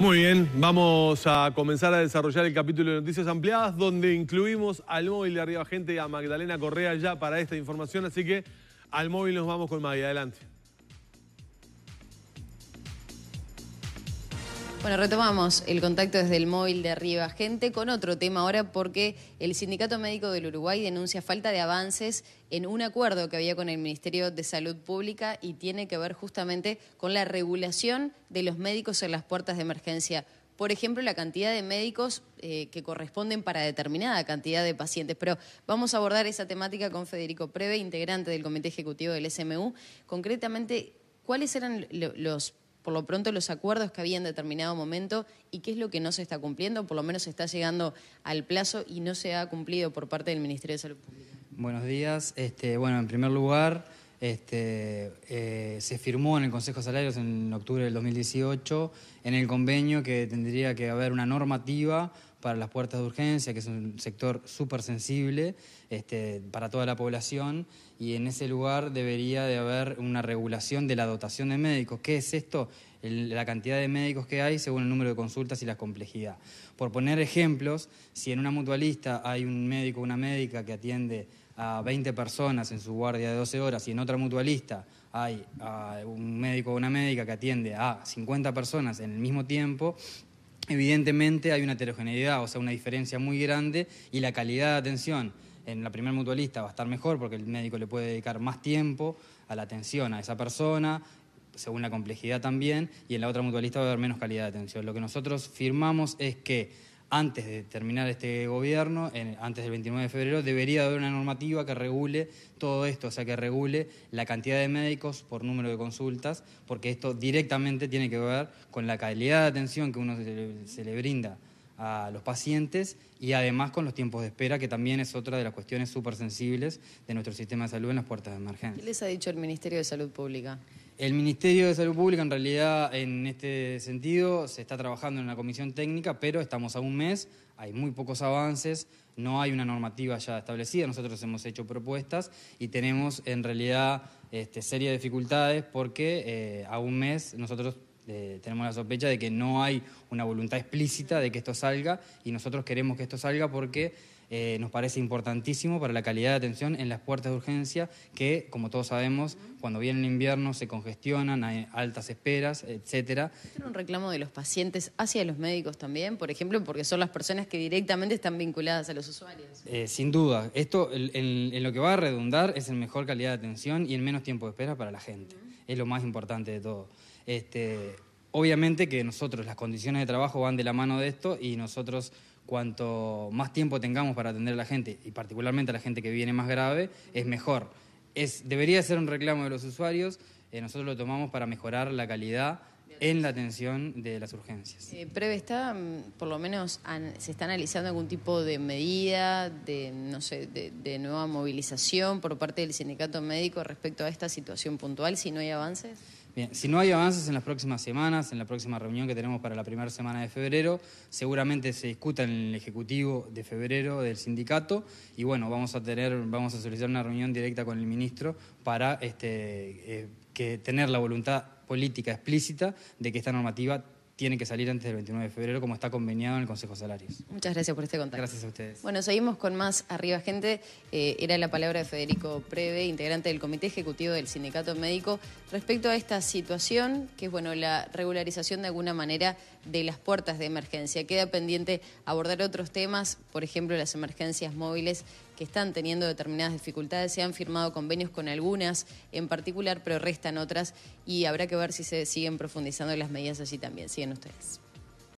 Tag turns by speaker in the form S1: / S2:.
S1: Muy bien, vamos a comenzar a desarrollar el capítulo de noticias ampliadas donde incluimos al móvil de Arriba Gente y a Magdalena Correa ya para esta información, así que al móvil nos vamos con Maggie, adelante.
S2: Bueno, retomamos el contacto desde el móvil de arriba, gente, con otro tema ahora porque el Sindicato Médico del Uruguay denuncia falta de avances en un acuerdo que había con el Ministerio de Salud Pública y tiene que ver justamente con la regulación de los médicos en las puertas de emergencia. Por ejemplo, la cantidad de médicos eh, que corresponden para determinada cantidad de pacientes. Pero vamos a abordar esa temática con Federico Preve, integrante del Comité Ejecutivo del SMU. Concretamente, ¿cuáles eran los por lo pronto los acuerdos que había en determinado momento y qué es lo que no se está cumpliendo, por lo menos se está llegando al plazo y no se ha cumplido por parte del Ministerio de Salud Pública.
S3: Buenos días. Este, bueno, en primer lugar, este, eh, se firmó en el Consejo de Salarios en octubre del 2018 en el convenio que tendría que haber una normativa para las puertas de urgencia, que es un sector súper sensible este, para toda la población, y en ese lugar debería de haber una regulación de la dotación de médicos. ¿Qué es esto? la cantidad de médicos que hay según el número de consultas y la complejidad. Por poner ejemplos, si en una mutualista hay un médico o una médica que atiende a 20 personas en su guardia de 12 horas y en otra mutualista hay un médico o una médica que atiende a 50 personas en el mismo tiempo, evidentemente hay una heterogeneidad, o sea, una diferencia muy grande y la calidad de atención en la primera mutualista va a estar mejor porque el médico le puede dedicar más tiempo a la atención a esa persona, según la complejidad también, y en la otra mutualista va a haber menos calidad de atención. Lo que nosotros firmamos es que antes de terminar este gobierno, antes del 29 de febrero, debería haber una normativa que regule todo esto, o sea, que regule la cantidad de médicos por número de consultas, porque esto directamente tiene que ver con la calidad de atención que uno se le, brinda a los pacientes y además con los tiempos de espera, que también es otra de las cuestiones súper sensibles de nuestro sistema de salud en las puertas de emergencia.
S2: ¿Qué les ha dicho el Ministerio de Salud Pública?
S3: El Ministerio de Salud Pública, en realidad, en este sentido, se está trabajando en una comisión técnica, pero estamos a un mes, hay muy pocos avances, no hay una normativa ya establecida, nosotros hemos hecho propuestas y tenemos, en realidad, este, serias dificultades porque eh, a un mes nosotros eh, tenemos la sospecha de que no hay una voluntad explícita de que esto salga y nosotros queremos que esto salga porque eh, nos parece importantísimo para la calidad de atención en las puertas de urgencia, que, como todos sabemos, cuando viene el invierno se congestionan, hay altas esperas, etcétera.
S2: ¿Es un reclamo de los pacientes hacia los médicos también, por ejemplo, porque son las personas que directamente están vinculadas a los usuarios?
S3: Eh, sin duda. Esto, en, lo que va a redundar, es en mejor calidad de atención y en menos tiempo de espera para la gente. Es lo más importante de todo. Este, obviamente que nosotros, las condiciones de trabajo van de la mano de esto y nosotros cuanto más tiempo tengamos para atender a la gente, y particularmente a la gente que viene más grave, es mejor. Es, debería ser un reclamo de los usuarios, eh, nosotros lo tomamos para mejorar la calidad en la atención de las urgencias.
S2: Eh, Preve, está, mm, por lo menos, ¿se está analizando algún tipo de medida, de, no sé, de, nueva movilización por parte del sindicato médico respecto a esta situación puntual, si no hay avances?
S3: Bien, si no hay avances en las próximas semanas, en la próxima reunión que tenemos para la primera semana de febrero, seguramente se discuta en el Ejecutivo de febrero del sindicato y bueno, vamos a tener, vamos a solicitar una reunión directa con el ministro para este, eh, que tener la voluntad política explícita de que esta normativa tiene que salir antes del 29 de febrero, como está conveniado en el Consejo Salarios.
S2: Muchas gracias por este contacto.
S3: Gracias a ustedes.
S2: Bueno, seguimos con más Arriba Gente. Eh, era la palabra de Federico Preve, integrante del Comité Ejecutivo del Sindicato Médico, respecto a esta situación, que es bueno, la regularización de alguna manera de las puertas de emergencia. Queda pendiente abordar otros temas, por ejemplo, las emergencias móviles que están teniendo determinadas dificultades. Se han firmado convenios con algunas en particular, pero restan otras y habrá que ver si se siguen profundizando las medidas así también. Siguen ustedes.